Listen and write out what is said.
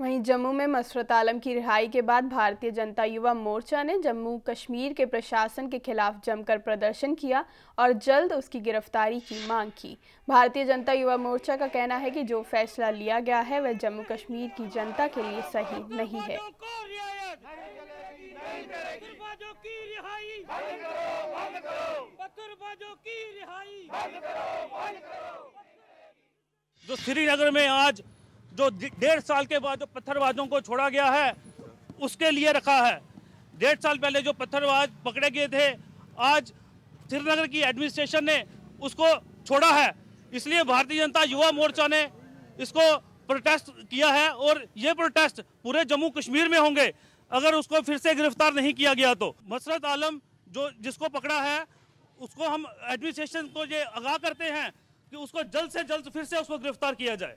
वहीं जम्मू में मसरत आलम की रिहाई के बाद भारतीय जनता युवा मोर्चा ने जम्मू कश्मीर के प्रशासन के खिलाफ जमकर प्रदर्शन किया और जल्द उसकी गिरफ्तारी की मांग की। भारतीय जनता युवा मोर्चा का कहना है कि जो फैसला लिया गया है, वह जम्मू कश्मीर की जनता के लिए सही नहीं है। जो श्रीनगर में आज जो डेढ़ साल के बाद जो पत्थरबाजों को छोड़ा गया है, उसके लिए रखा है। डेढ़ साल पहले जो पत्थरबाज पकड़े गए थे, आज श्रीनगर की एडमिनिस्ट्रेशन ने उसको छोड़ा है। इसलिए भारतीय जनता युवा मोर्चा ने इसको प्रोटेस्ट किया है और ये प्रोटेस्ट पूरे जम्मू कश्मीर में होंगे। अगर उसको फिर से गिरफ़्तार नहीं किया गया तो। मसरत आलम जो, जिसको पकड़ा है, उसको हम एडमिनिस्ट्रेशन को ये आगाह करते हैं कि उसको जल्द से जल्द फिर से उसको गिरफ़्तार किया जाए।